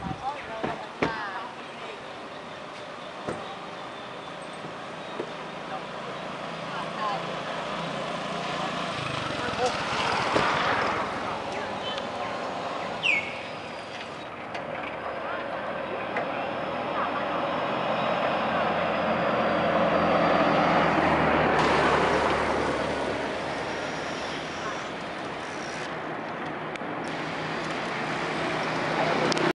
like, oh, no.